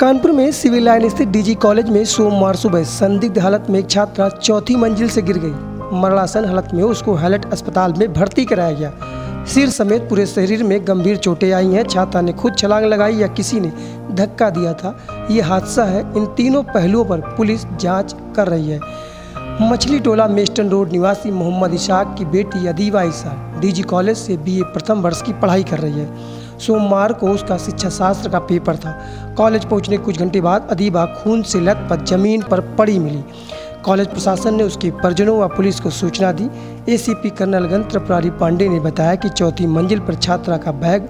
कानपुर में civil line स्थित DG college में सोमवार सुबह संदिग्ध हालत में एक छात्रा चौथी मंजिल से गिर गई। मरणासन हालत में उसको हैलट अस्पताल में भर्ती कराया गया। सिर समेत पूरे शरीर में गंभीर चोटें आई हैं। छात्रा ने खुद छलांग लगाई या किसी ने धक्का दिया था। ये हादसा है। इन तीनों पहलुओं पर पुलिस जाँच कर रही है। मछली टोला मेस्टन रोड निवासी मोहम्मद इशाक की बेटी अदीबा ईसा डीजी कॉलेज से बीए प्रथम वर्ष की पढ़ाई कर रही है। सोमवार को उसका शिक्षा शास्त्र का पेपर था। कॉलेज पहुँचने कुछ घंटे बाद अदीबा खून से लत पर ज़मीन पर पड़ी मिली। कॉलेज प्रशासन ने उसके परिजनों व पुलिस को सूचना दी। एसीपी कर्नल गंत्र प्रारी पांडे ने बताया कि चौथी मंजिल पर छात्रा का बैग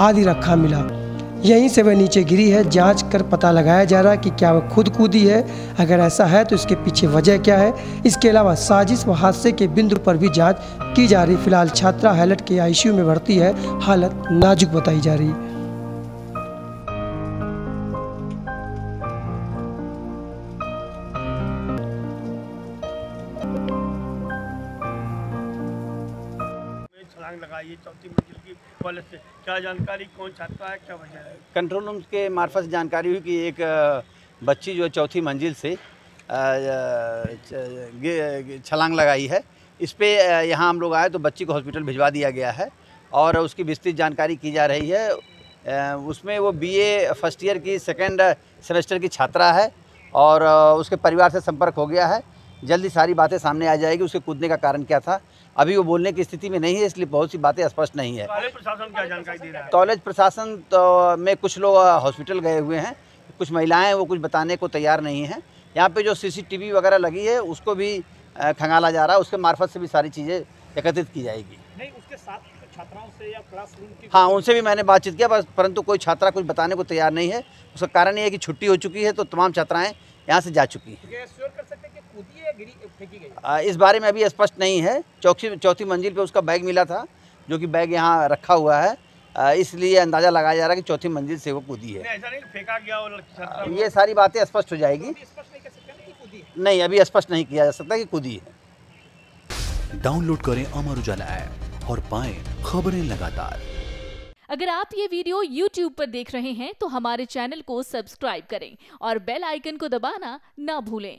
आदि रखा मिला। यहीं से वह नीचे गिरी है। जाँच कर पता लगाया जा रहा है कि क्या वह खुद कूदी है। अगर ऐसा है तो इसके पीछे वजह क्या है? इसके अलावा साजिश व हादसे के बिंदु पर भी जाँच की जा रही। फ़िलहाल छात्रा हैलट के आईसीयू में भर्ती है। हालत नाजुक बताई जा रही। है छलांग लगाई है चौथी मंजिल की कॉलेज से। क्या जानकारी, कौन छात्रा है, क्या वजह है? कंट्रोल रूम के मार्फत जानकारी हुई कि एक बच्ची जो चौथी मंजिल से छलांग लगाई है। इस पर यहाँ हम लोग आए तो बच्ची को हॉस्पिटल भिजवा दिया गया है और उसकी विस्तृत जानकारी की जा रही है। उसमें वो बीए फ़र्स्ट ईयर की सेकेंड सेमेस्टर की छात्रा है और उसके परिवार से संपर्क हो गया है। जल्दी सारी बातें सामने आ जाएगी, उसके कूदने का कारण क्या था अभी वो बोलने की स्थिति में नहीं है इसलिए बहुत सी बातें स्पष्ट नहीं है। कॉलेज प्रशासन क्या जानकारी दे रहा है? कॉलेज प्रशासन तो में कुछ लोग हॉस्पिटल गए हुए हैं। कुछ महिलाएँ वो कुछ बताने को तैयार नहीं हैं। यहाँ पे जो सीसीटीवी वगैरह लगी है उसको भी खंगाला जा रहा है। उसके मार्फत से भी सारी चीज़ें एकत्रित की जाएगी। नहीं उसके साथ छात्राओं से या क्लासरूम की हाँ उनसे भी मैंने बातचीत किया बस परंतु कोई छात्रा कुछ बताने को तैयार नहीं है। उसका कारण ये है कि छुट्टी हो चुकी है तो तमाम छात्राएँ यहाँ से जा चुकी हैं। कूदी है गिरी फेंकी गई? अ, इस बारे में अभी स्पष्ट नहीं है। चौथी चौथी मंजिल पे उसका बैग मिला था जो कि बैग यहाँ रखा हुआ है। इसलिए अंदाज़ा लगाया जा रहा है कि चौथी मंजिल से वो कूदी है। ऐसा नहीं फेंका गया ये सारी बातें स्पष्ट हो जाएगी। नहीं कर सकते कि कूदी है? नहीं अभी स्पष्ट नहीं किया जा सकता कि कूदी है। डाउनलोड करें अमर उजाला ऐप और पाएँ खबरें लगातार। अगर आप ये वीडियो YouTube पर देख रहे हैं तो हमारे चैनल को सब्सक्राइब करें और बेल आइकन को दबाना ना भूलें।